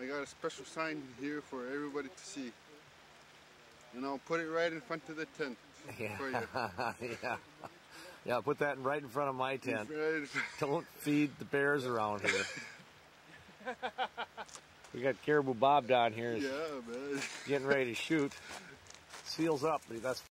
I got a special sign here for everybody to see. And I'll put it right in front of the tent Yeah. for you. yeah. Yeah, put that right in front of my tent. Right. Don't feed the bears around here. We got Caribou Bob down here Yeah, man. getting ready to shoot. Seals up. That's